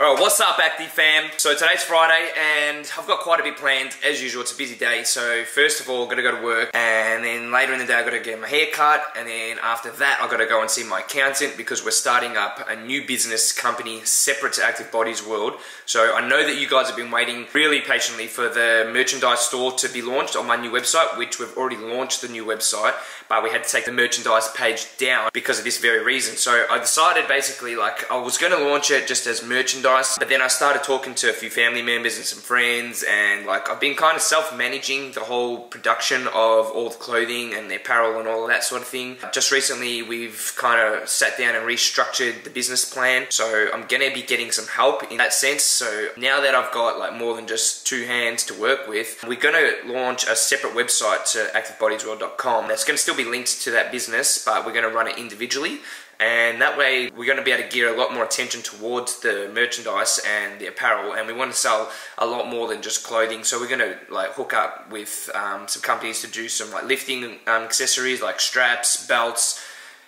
Alright, what's up Active fam? So today's Friday and I've got quite a bit planned. As usual, it's a busy day. So first of all, I'm gonna go to work and then later in the day I've got to get my hair cut and then after that I've got to go and see my accountant because we're starting up a new business company separate to Active Bodies World. So I know that you guys have been waiting really patiently for the merchandise store to be launched on my new website, which we've already launched the new website, but we had to take the merchandise page down because of this very reason. So I decided basically like I was gonna launch it just as merchandise but then I started talking to a few family members and some friends, and like I've been kind of self-managing the whole production of all the clothing and the apparel and all that sort of thing. Just recently, we've kind of sat down and restructured the business plan, so I'm gonna be getting some help in that sense. So now that I've got like more than just two hands to work with, we're gonna launch a separate website to activebodiesworld.com. That's gonna still be linked to that business, but we're gonna run it individually and that way we're going to be able to gear a lot more attention towards the merchandise and the apparel and we want to sell a lot more than just clothing. So we're going to like hook up with um, some companies to do some like lifting um, accessories like straps belts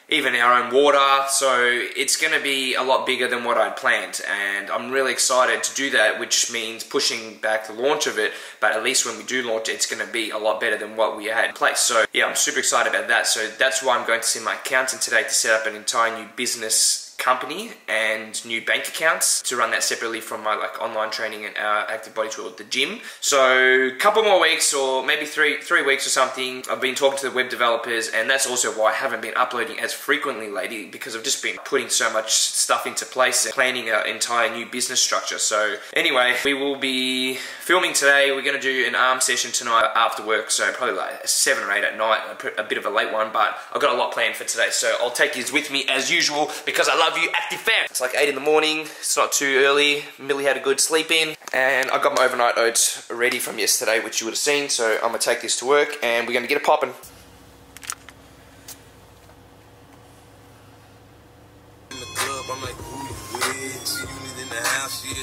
even our own water. So it's going to be a lot bigger than what I'd planned. And I'm really excited to do that, which means pushing back the launch of it. But at least when we do launch it, it's going to be a lot better than what we had in place. So yeah, I'm super excited about that. So that's why I'm going to see my accountant today to set up an entire new business company and new bank accounts to run that separately from my like online training and uh, active body tool at the gym. So a couple more weeks or maybe three three weeks or something. I've been talking to the web developers and that's also why I haven't been uploading as frequently lately because I've just been putting so much stuff into place and planning an entire new business structure. So anyway, we will be filming today. We're going to do an arm session tonight after work. So probably like 7 or 8 at night, a bit of a late one, but I've got a lot planned for today. So I'll take you with me as usual because I love love you, active fam. It's like 8 in the morning, it's not too early. Millie had a good sleep in, and I got my overnight oats ready from yesterday, which you would have seen, so I'm gonna take this to work, and we're gonna get it popping.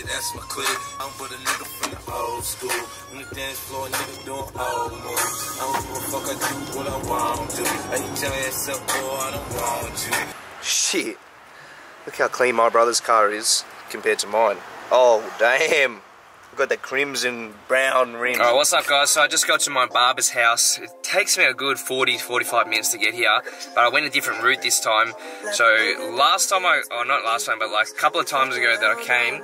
that's my clip. I'm for the nigga from the old school. On the dance floor, nigga doing old moves. I don't give a fuck, I do what I want to. I eat your ass up, boy, I don't want you. Shit. Look how clean my brother's car is compared to mine. Oh, damn. I've got that crimson brown rim. Alright, what's up guys? So I just got to my barber's house. It takes me a good 40 45 minutes to get here, but I went a different route this time. So last time I, or not last time, but like a couple of times ago that I came,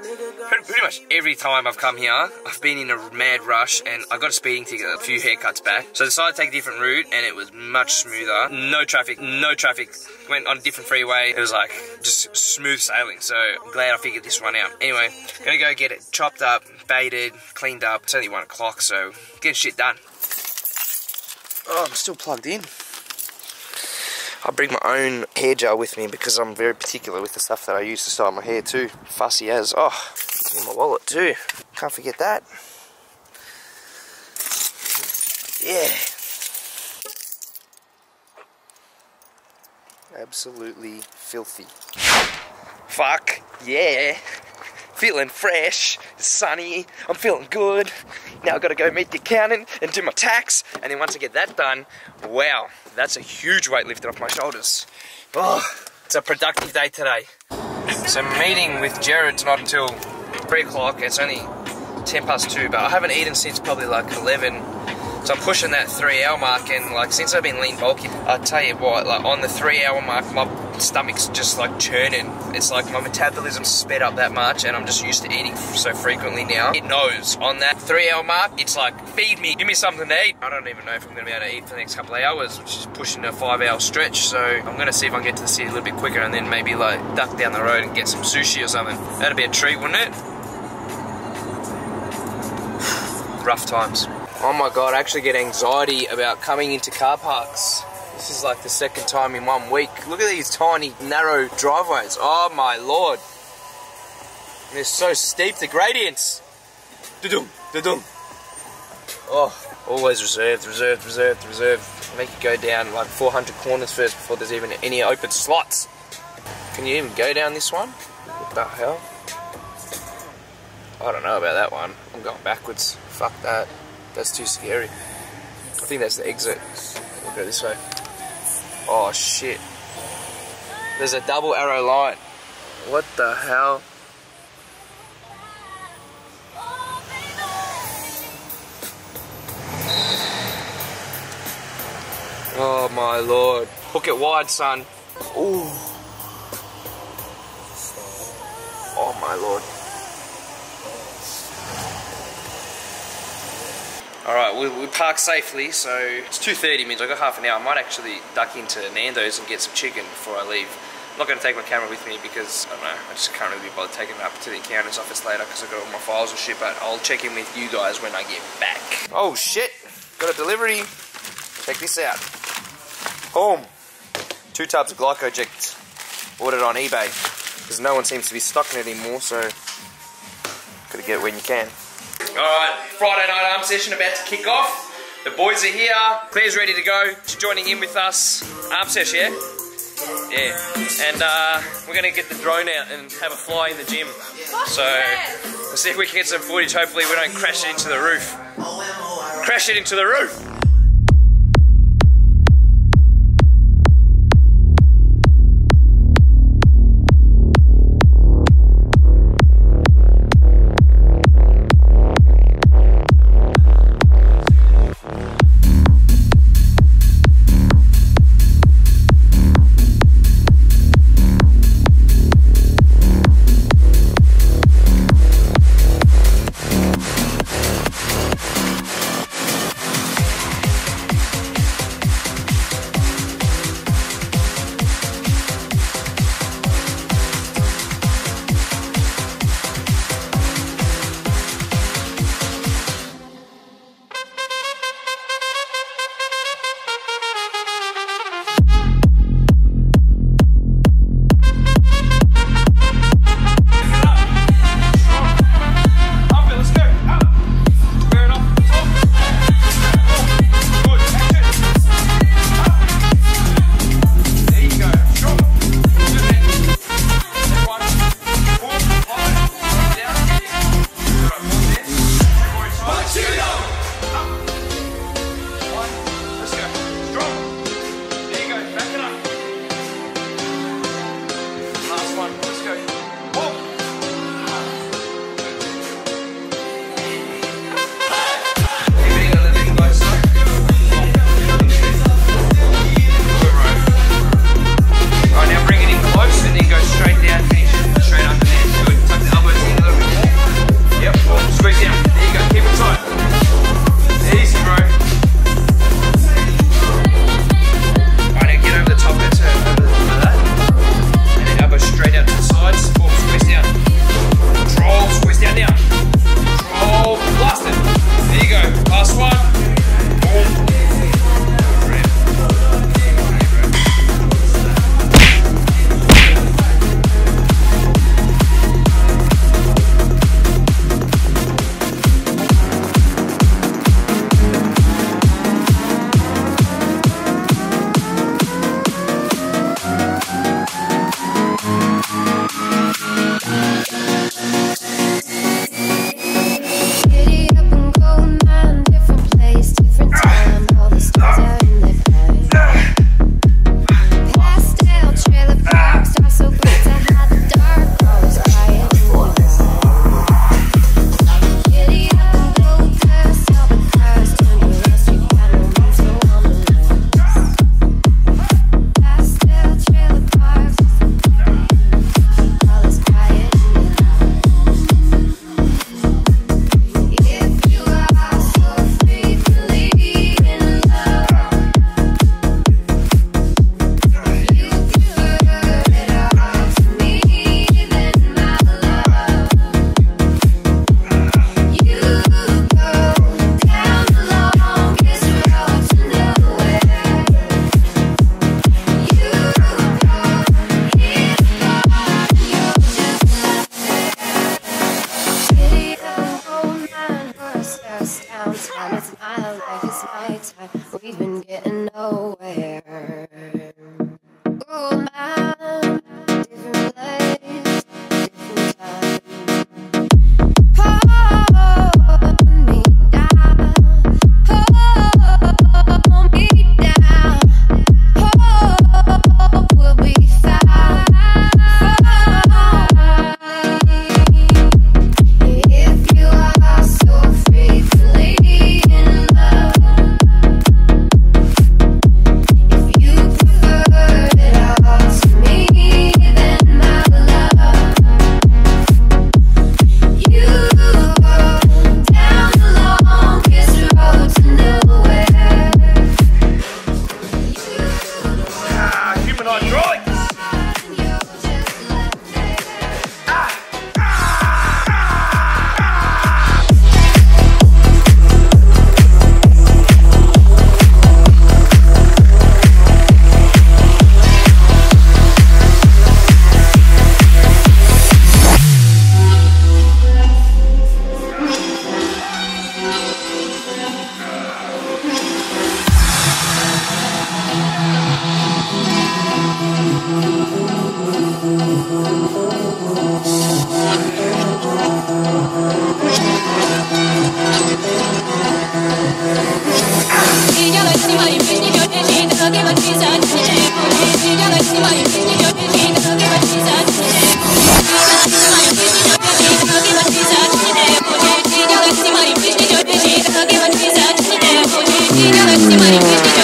pretty much every time I've come here, I've been in a mad rush and I got a speeding ticket a few haircuts back. So I decided to take a different route and it was much smoother. No traffic, no traffic. Went on a different freeway. It was like just smooth sailing. So I'm glad I figured this one out. Anyway, gonna go get it chopped up, cleaned up. It's only one o'clock, so getting shit done. Oh, I'm still plugged in. I bring my own hair gel with me because I'm very particular with the stuff that I use to style my hair too. Fussy as. Oh, in my wallet too. Can't forget that. Yeah. Absolutely filthy. Fuck yeah feeling fresh, sunny, I'm feeling good. Now I've got to go meet the accountant and do my tax, and then once I get that done, wow, that's a huge weight lifted off my shoulders. Oh, it's a productive day today. So meeting with Jared's not until 3 o'clock, it's only 10 past 2, but I haven't eaten since probably like 11 so I'm pushing that three hour mark and like since I've been lean bulky, I tell you what, like on the three hour mark, my stomach's just like churning. It's like my metabolism's sped up that much and I'm just used to eating so frequently now. It knows on that three hour mark, it's like, feed me, give me something to eat. I don't even know if I'm gonna be able to eat for the next couple of hours, which is pushing a five hour stretch. So I'm gonna see if I can get to the city a little bit quicker and then maybe like duck down the road and get some sushi or something. That'd be a treat, wouldn't it? Rough times. Oh my god, I actually get anxiety about coming into car parks. This is like the second time in one week. Look at these tiny, narrow driveways. Oh my lord. They're so steep, the gradients. Da-dum, da-dum. Oh, always reserved, reserved, reserved, reserved. Make you go down like 400 corners first before there's even any open slots. Can you even go down this one? What the hell? I don't know about that one. I'm going backwards. Fuck that. That's too scary. I think that's the exit. We'll go this way. Oh shit. There's a double arrow light. What the hell? Oh my lord. Hook it wide, son. Ooh. Oh my lord. Alright, we, we parked safely, so it's 2.30 means I've got half an hour. I might actually duck into Nando's and get some chicken before I leave. I'm not going to take my camera with me because, I don't know, I just can't really be bothered taking it up to the accountant's office later because I've got all my files and shit, but I'll check in with you guys when I get back. Oh shit! Got a delivery. Check this out. Home. Two tubs of Glycoject. Ordered on eBay. Because no one seems to be stocking it anymore, so gotta get it when you can. Alright, Friday night arm session about to kick off. The boys are here. Claire's ready to go. She's joining in with us. Arm session, yeah? Yeah. And uh, we're gonna get the drone out and have a fly in the gym. So let's see if we can get some footage. Hopefully we don't crash it into the roof. Crash it into the roof! Let's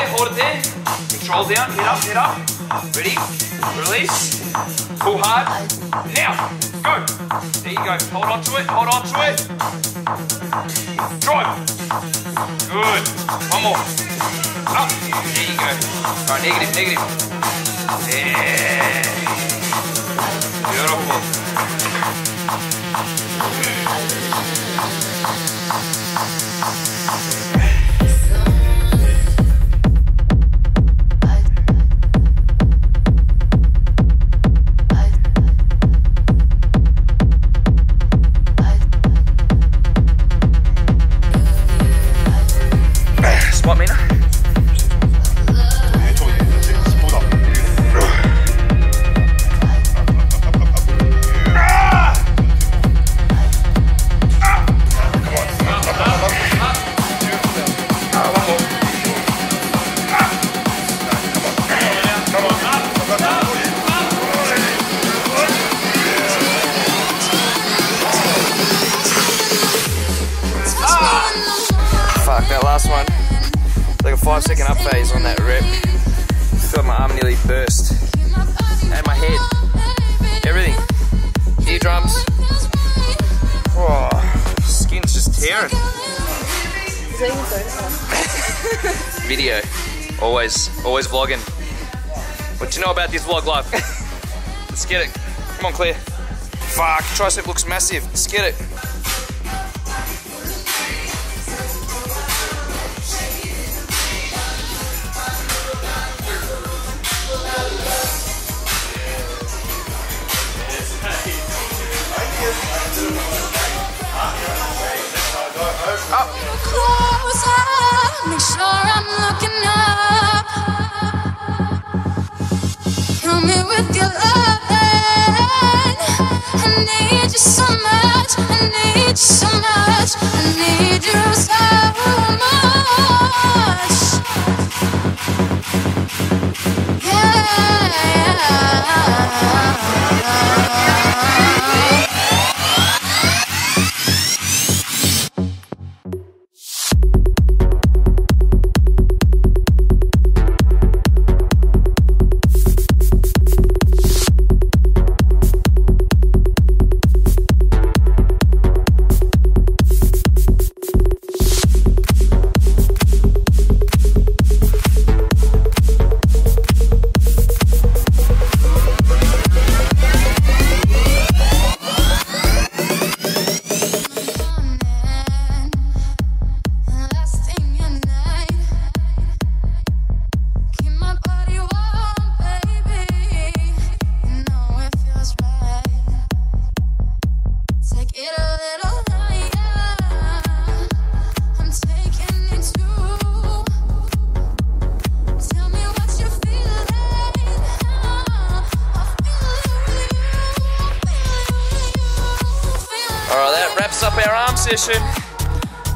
there, hold it there. Control down, head up, head up. Ready? Release. Pull hard. Now, go. There you go. Hold on to it, hold on to it. Drive. Good. One more. Up. There you go. All right, negative, negative. Yeah. Beautiful. Fuck, that last one. Like a five second up phase on that rip. Felt my arm nearly burst. And my head. Everything. Eardrums. Oh, skin's just tearing. Video. Always, always vlogging. What do you know about this vlog life? Let's get it. Come on, Claire. Fuck, tricep looks massive. Let's get it. Make sure I'm looking session.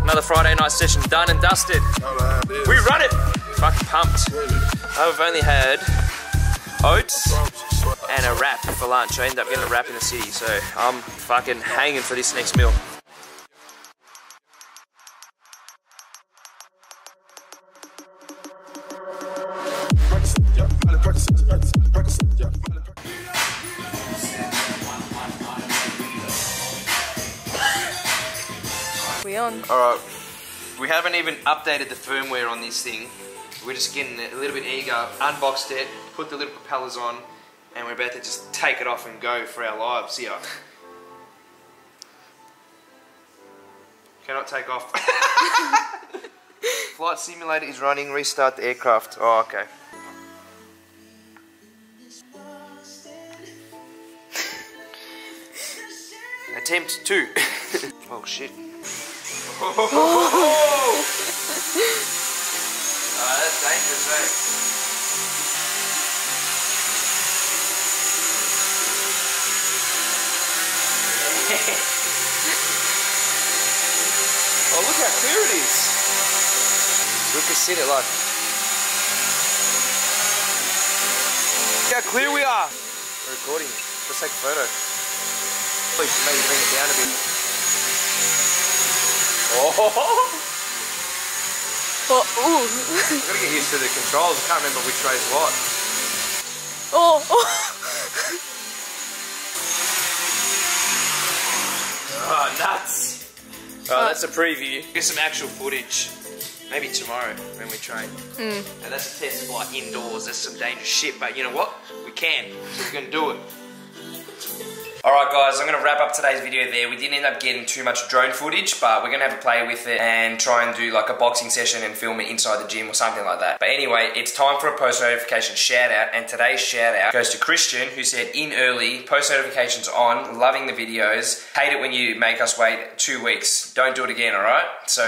Another Friday night session done and dusted. We run it! Fucking pumped. I've only had oats and a wrap for lunch. I ended up getting a wrap in the city, so I'm fucking hanging for this next meal. On? Alright, We haven't even updated the firmware on this thing. We're just getting a little bit eager. Unboxed it, put the little propellers on, and we're about to just take it off and go for our lives here. Cannot take off. Flight simulator is running. Restart the aircraft. Oh, okay. Attempt two. oh shit. Oh, that's dangerous, eh? oh, look how clear it is. We can see it like. Look how clear we are. We're recording. Let's take a photo. Please maybe bring it down a bit. Oh! Oh, ooh. I gotta get used to the controls. I can't remember which way's what. Oh, oh. Oh, nuts! Oh, uh. that's a preview. Get some actual footage. Maybe tomorrow when we train. Hmm. And that's a test flight indoors. That's some dangerous shit, but you know what? We can. So we're gonna do it. Alright guys, I'm going to wrap up today's video there. We didn't end up getting too much drone footage, but we're going to have a play with it and try and do like a boxing session and film it inside the gym or something like that. But anyway, it's time for a post notification shout out, and today's shout out goes to Christian who said in early, post notifications on, loving the videos, hate it when you make us wait two weeks. Don't do it again, alright? So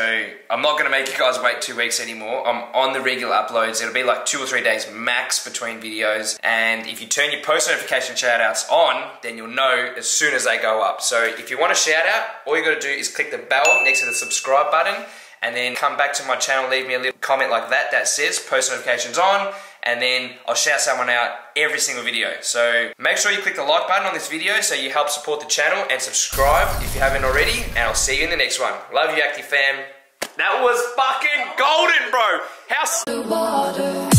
I'm not going to make you guys wait two weeks anymore. I'm on the regular uploads. It'll be like two or three days max between videos. And if you turn your post notification shout outs on, then you'll know as soon as they go up. So if you want a shout out, all you got to do is click the bell next to the subscribe button and then come back to my channel, leave me a little comment like that that says post notifications on and then I'll shout someone out every single video. So make sure you click the like button on this video so you help support the channel and subscribe if you haven't already and I'll see you in the next one. Love you Active fam. That was fucking golden bro. How.